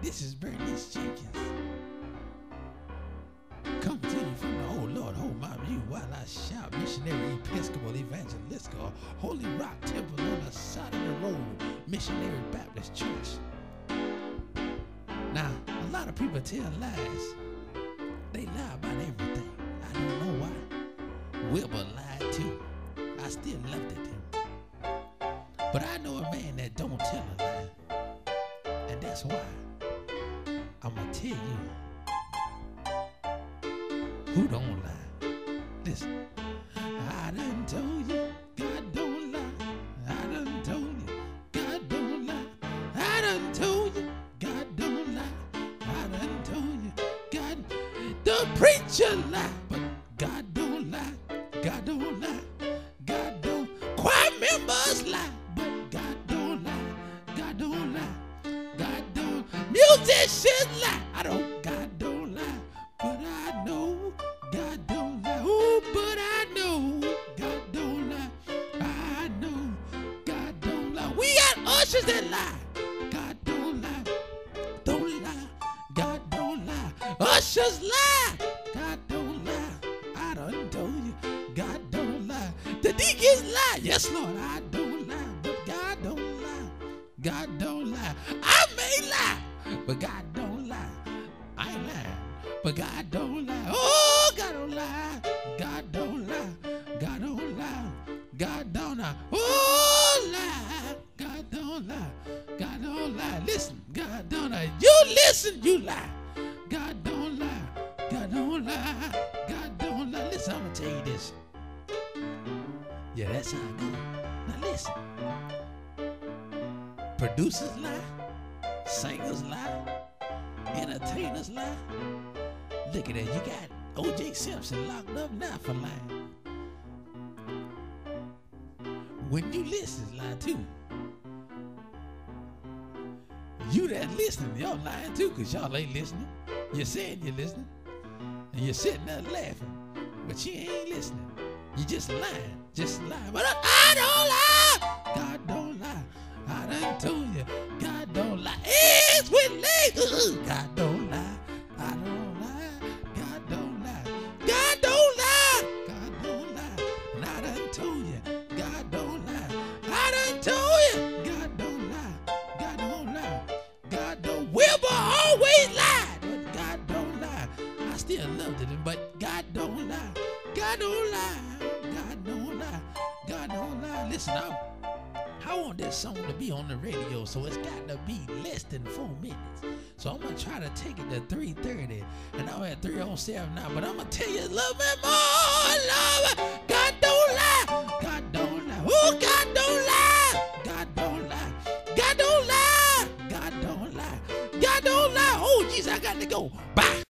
This is Bernice Jenkins. Come to you from the old Lord, hold my mule while I shout missionary Episcopal Evangelistical Holy Rock Temple on the side of the road, Missionary Baptist Church. Now, a lot of people tell lies. They lie about everything. I don't know why. Wilbur lied too. I still left at him. But I know a man that don't tell a lie. And that's why I'm gonna tell you who don't lie. Listen, I done told you God don't lie. I done told you God don't lie. I done told you God don't lie. I done told you God. The preacher lie, but God don't lie. God don't lie. God don't. Choir members lie, but God don't lie. God don't lie. Musicians lie. I don't. God don't lie, but I know God don't lie. Oh, but I know God don't lie. I know God don't lie. We got ushers that lie. God don't lie. Don't lie. God don't lie. Ushers lie. God don't lie. I done told you. God don't lie. The deacons lie. Yes, Lord, I don't lie. But God don't lie. God don't lie. I may lie, but God don't lie. I ain't lying, but God don't lie. Oh, God don't lie. God don't lie. God don't lie. God don't lie. Oh, lie. God don't lie. God don't lie. Listen, God don't lie. You listen, you lie. God don't lie. God don't lie. God don't lie. Listen, I'm gonna tell you this. Yeah, that's how I go. Now listen. Producers lie, singers lie, entertainers lie. Look at that. You got O.J. Simpson locked up now for lying. When you listen, lie too. You that listening, y'all lying too, cause y'all ain't listening. You're saying you're listening, and you're sitting there laughing, but you ain't listening. You just lying, just lying. But I, I don't lie. God don't lie. I done told you, with. God don't lie. I don't lie. God don't lie. God don't lie. God don't lie. And I done told you, God don't lie. I done told you, God don't lie. God don't lie. God don't. Wilbur always lied, but God don't lie. I still loved it, but God don't lie. God don't lie. God don't lie. God don't lie. Listen, I, I want this song to be on the radio, so it's got to be less than four minutes. So I'm gonna try to take it to 3:30, and I'm at 3:07 now. But I'm gonna tell you a little bit more. Love, God don't lie. God don't lie. Oh, God don't lie. God don't lie. God don't lie. God don't lie. God don't lie. Oh, jeez, I got to go. Bye.